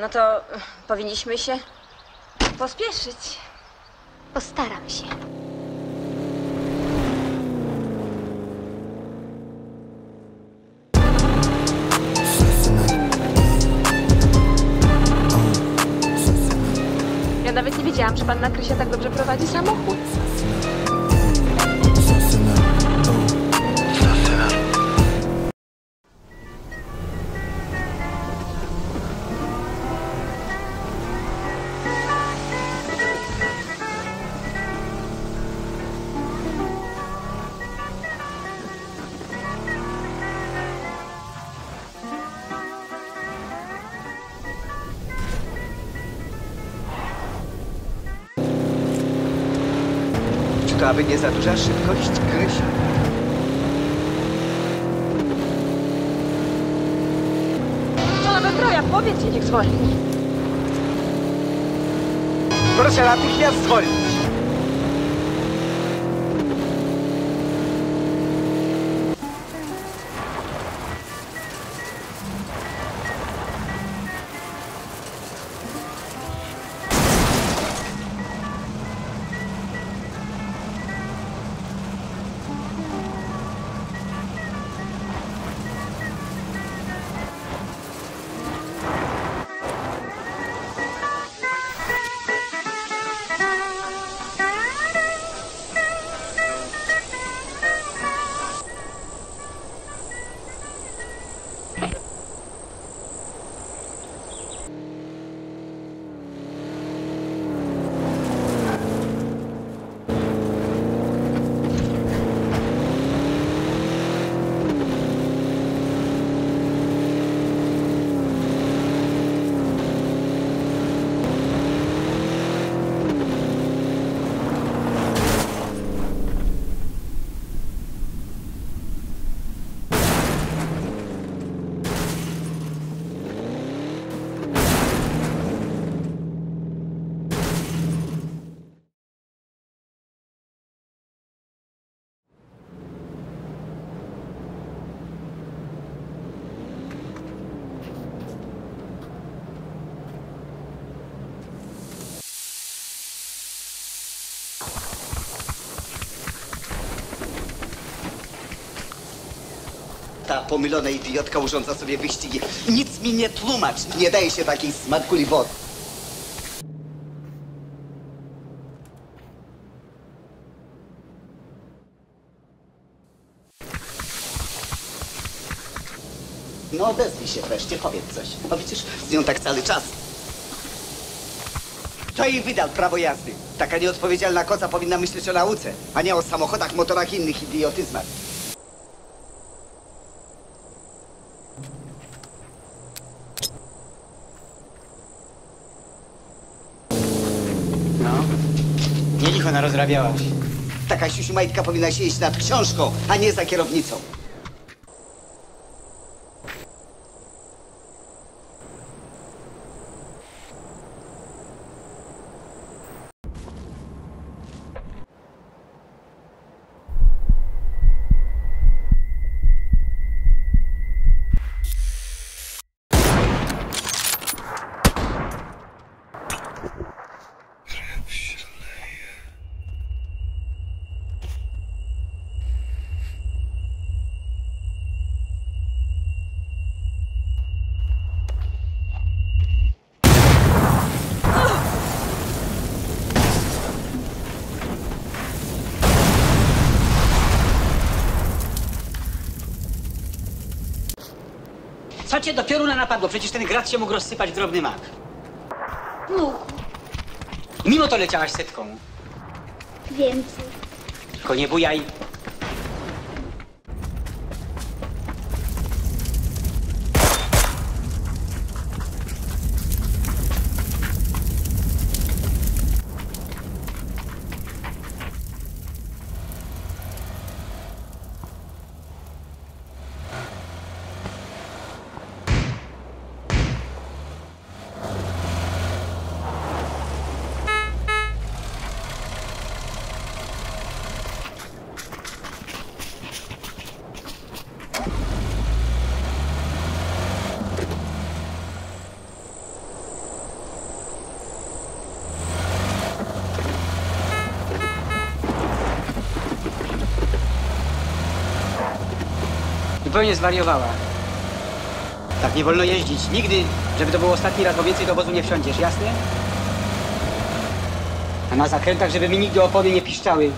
No to powinniśmy się pospieszyć. Postaram się. Ja nawet nie wiedziałam, że panna Krysia tak dobrze prowadzi samochód. To aby nie za duża szybkość, Krysia? Co nawet troja, powiedz jej, niech zwolni. Proszę natychmiast zwolnić. Ta pomylona idiotka urządza sobie wyścigi. Nic mi nie tłumacz. Nie daje się takiej smarkuli wody. No odezwij się wreszcie, powiedz coś. No widzisz, z nią tak cały czas. To jej wydał prawo jazdy. Taka nieodpowiedzialna koca powinna myśleć o nauce, a nie o samochodach, motorach i innych idiotyzmach. Nie licho narozrabiałaś. Taka siusiumajtka powinna siedzieć nad książką, a nie za kierownicą. Co cię do pioruna napadło? Przecież ten grat się mógł rozsypać w drobny mak. Mógł. Mimo to leciałaś setką. Więcej. Tylko nie bujaj. Zupełnie zwariowała. Tak nie wolno jeździć. Nigdy, żeby to był ostatni raz, bo więcej do obozu nie wsiądziesz, jasne? A na zakrętach, żeby mi nigdy opony nie piszczały.